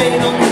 been on